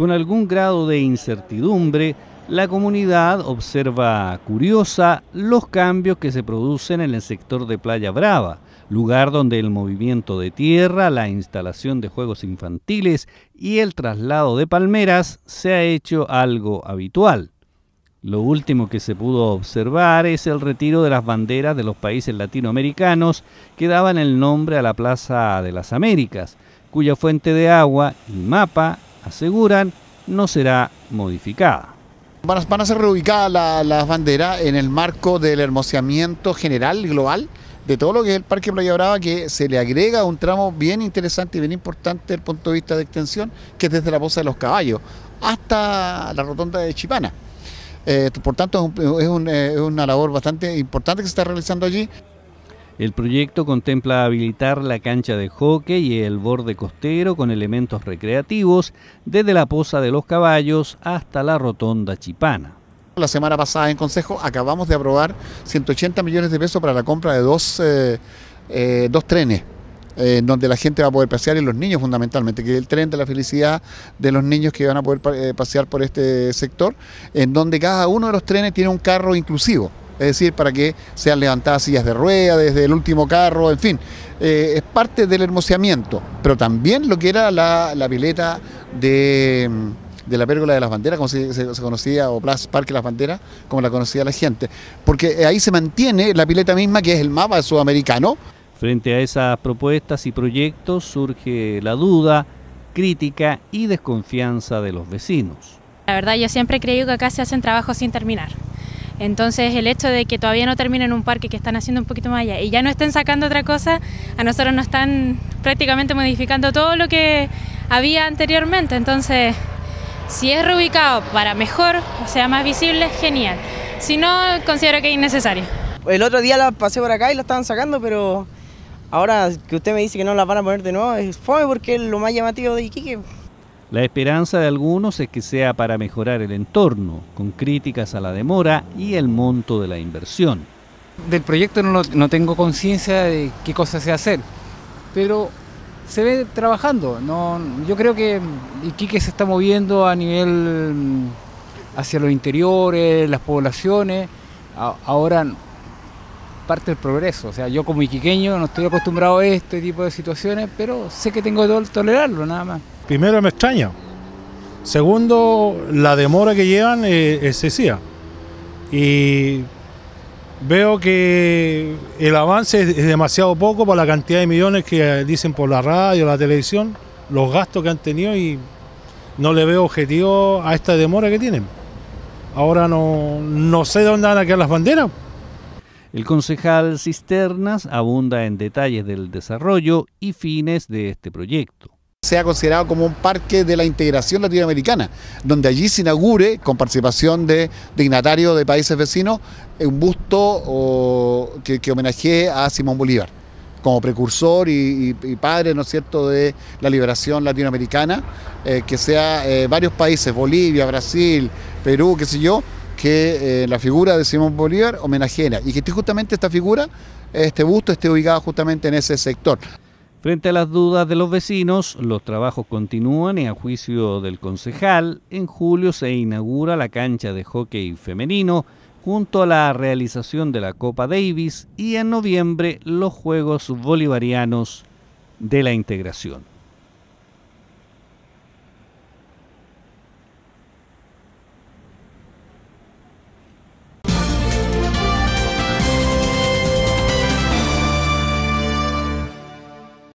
Con algún grado de incertidumbre, la comunidad observa curiosa los cambios que se producen en el sector de Playa Brava, lugar donde el movimiento de tierra, la instalación de juegos infantiles y el traslado de palmeras se ha hecho algo habitual. Lo último que se pudo observar es el retiro de las banderas de los países latinoamericanos que daban el nombre a la Plaza de las Américas, cuya fuente de agua y mapa aseguran no será modificada. Van a, ser reubicadas las banderas en el marco del hermoseamiento general global de todo lo que es el Parque Playa Brava, que se le agrega un tramo bien interesante y bien importante desde el punto de vista de extensión, que es desde la Poza de los Caballos hasta la Rotonda de Chipana. Eh, por tanto, es, eh, es una labor bastante importante que se está realizando allí. El proyecto contempla habilitar la cancha de hockey y el borde costero con elementos recreativos desde la Poza de los Caballos hasta la Rotonda Chipana. La semana pasada en Consejo acabamos de aprobar 180 millones de pesos para la compra de dos, eh, eh, dos trenes. Eh, donde la gente va a poder pasear y los niños fundamentalmente, que es el tren de la felicidad de los niños que van a poder pasear por este sector, en donde cada uno de los trenes tiene un carro inclusivo, es decir, para que sean levantadas sillas de rueda desde el último carro, en fin, es parte del hermoseamiento, pero también lo que era la pileta de de la pérgola de las banderas, como se, conocía, o Plaza Parque de las Banderas, como la conocía la gente. Porque ahí se mantiene la pileta misma, que es el mapa sudamericano. Frente a esas propuestas y proyectos surge la duda, crítica y desconfianza de los vecinos. La verdad, yo siempre he creído que acá se hacen trabajos sin terminar. Entonces el hecho de que todavía no terminen un parque que están haciendo un poquito más allá y ya no estén sacando otra cosa, a nosotros nos están prácticamente modificando todo lo que había anteriormente. Entonces si es reubicado para mejor, o sea, más visible, genial. Si no, considero que es innecesario. El otro día la pasé por acá y la estaban sacando, pero ahora que usted me dice que no la van a poner de nuevo, es fome porque es lo más llamativo de Iquique. La esperanza de algunos es que sea para mejorar el entorno, con críticas a la demora y el monto de la inversión. Del proyecto no, tengo conciencia de qué cosa se hacer, pero se ve trabajando. Yo creo que Iquique se está moviendo a nivel mm, hacia los interiores, las poblaciones. ahora parte del progreso. O sea, yo como iquiqueño no estoy acostumbrado a este tipo de situaciones, pero sé que tengo que tolerarlo nada más. Primero me extraña. Segundo, la demora que llevan es excesiva. Y Veo que el avance es demasiado poco para la cantidad de millones que dicen por la radio, la televisión, los gastos que han tenido y no le veo objetivo a esta demora que tienen. Ahora no, no sé dónde van a quedar las banderas. El concejal Cisternas abunda en detalles del desarrollo y fines de este proyecto sea considerado como un parque de la integración latinoamericana, donde allí se inaugure, con participación de dignatarios de países vecinos, un busto que, que homenajee a Simón Bolívar como precursor y, padre, ¿no es cierto?, de la liberación latinoamericana, eh, que sea eh, varios países, Bolivia, Brasil, Perú, qué sé yo, que eh, la figura de Simón Bolívar homenajea y que justamente esta figura, este busto esté ubicado justamente en ese sector. Frente a las dudas de los vecinos, los trabajos continúan y a juicio del concejal, en julio se inaugura la cancha de hockey femenino junto a la realización de la Copa Davis y en noviembre los Juegos Bolivarianos de la Integración.